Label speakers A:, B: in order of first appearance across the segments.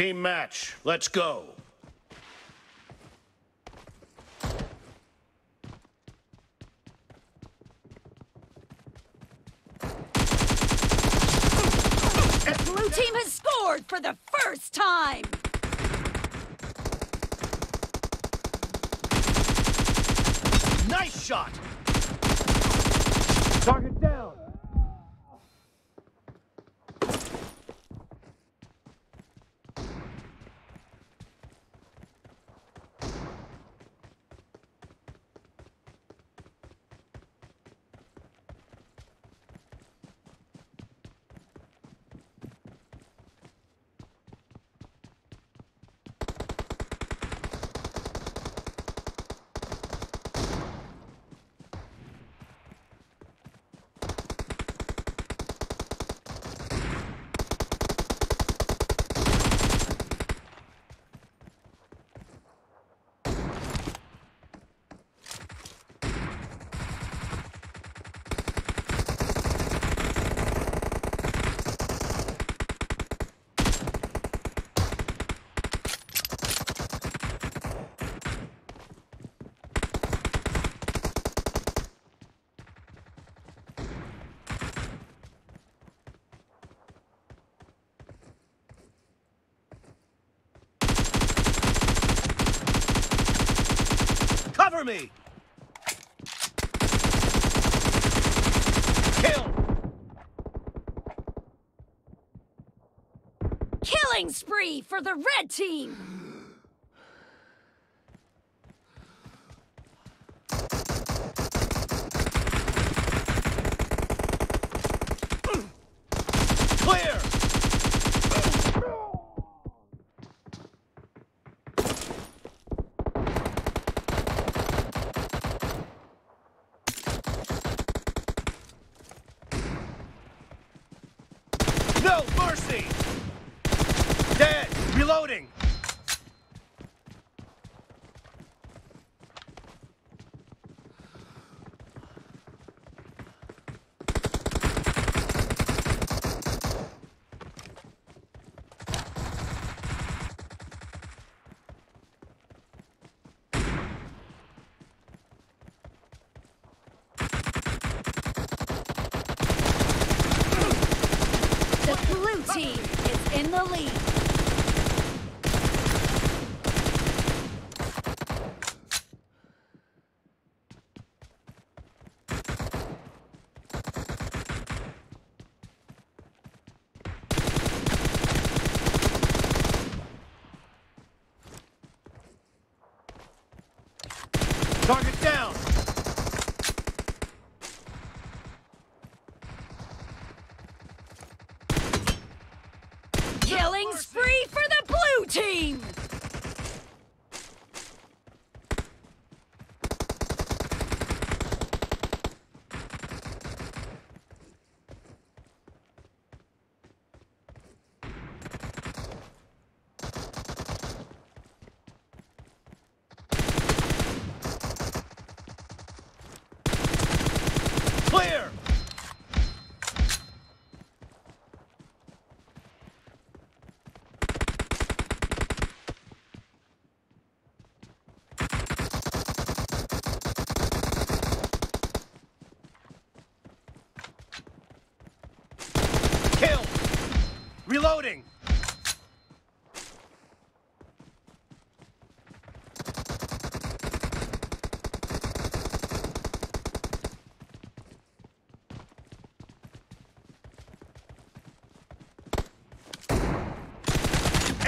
A: Team match. Let's go.
B: The blue team has scored for the first time!
A: Nice shot! Target down! Me! Kill!
B: Killing spree for the red team!
A: Clear! No mercy! Dead! Reloading!
B: The blue team is in the lead.
A: Target down!
B: Killing spree for the blue team!
A: Clear! Kill! Reloading!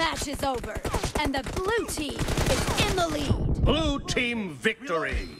B: match is over. And the blue team is in the lead.
A: Blue team victory.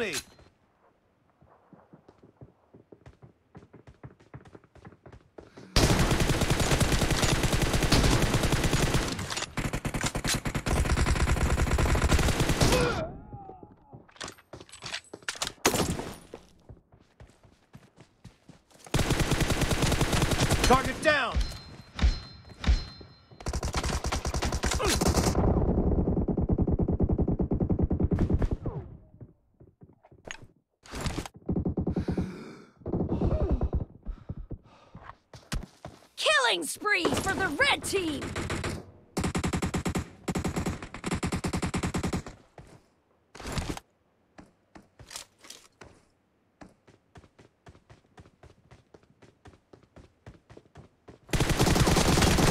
A: me!
B: Killing spree for the red team!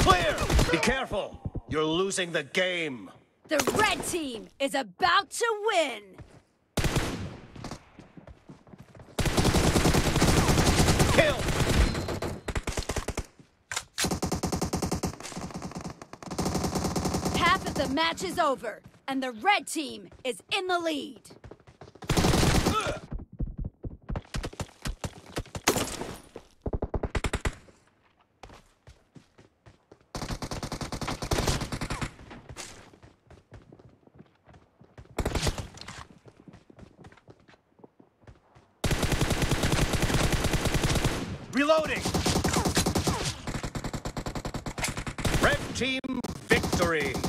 A: Clear! Be careful! You're losing the game!
B: The red team is about to win!
A: Kill!
B: Half of the match is over, and the red team is in the lead.
A: Reloading! Red team victory!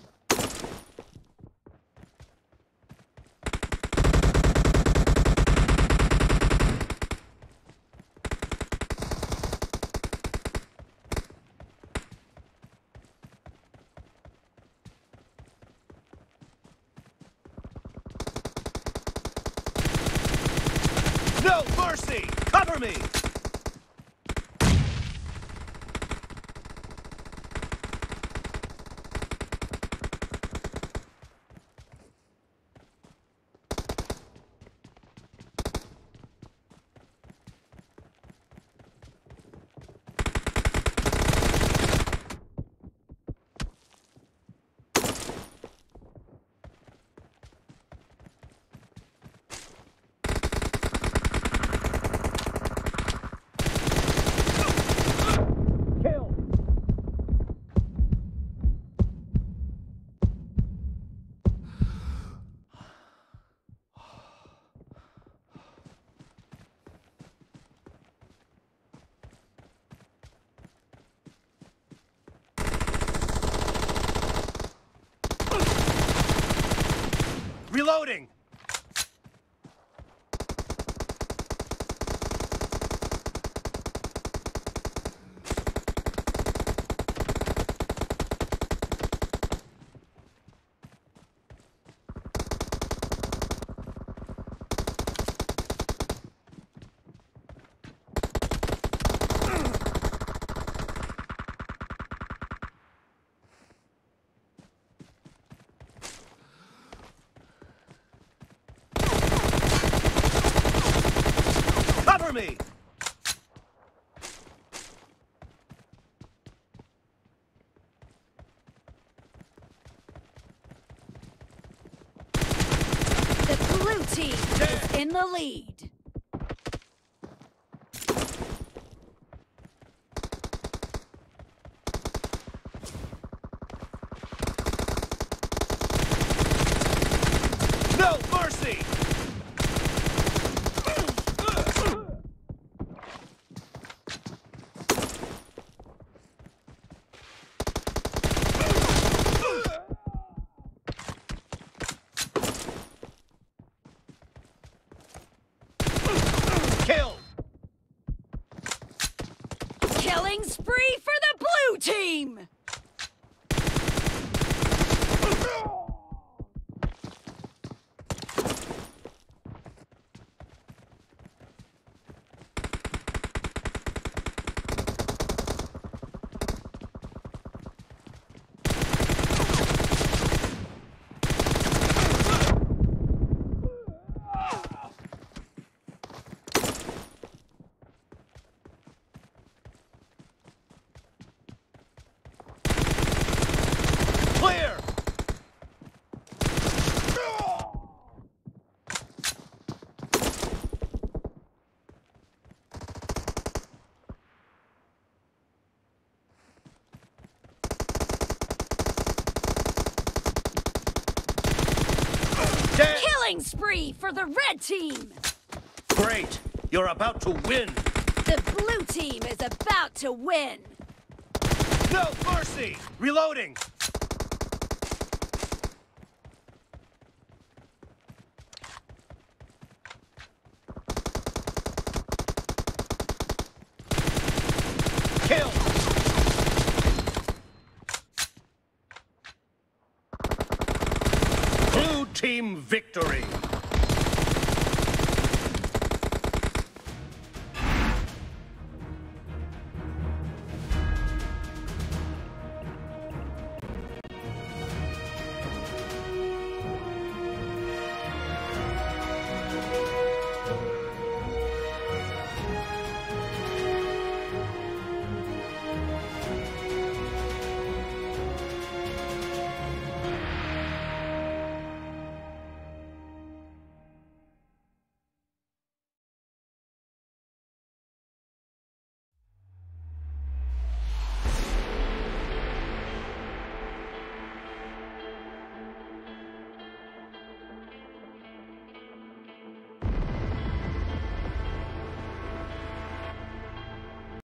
A: Reloading! Cover me!
B: The blue team is the lead.
A: No mercy! Kill!
B: Killing spree for the blue team!
A: Clear! Dead!
B: For the red team!
A: Great! You're about to win!
B: The blue team is about to win!
A: No mercy! Reloading!